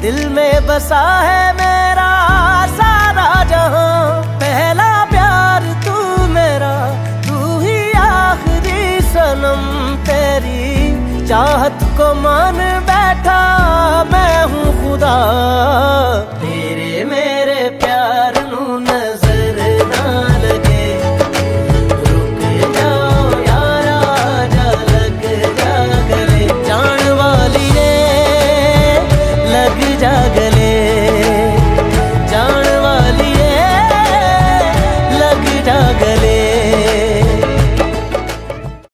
दिल में बसा है मेरा सारा जहाँ। पहला प्यार तू मेरा, तू ही आखिरी सनम तेरी। चाहत को मान बैठा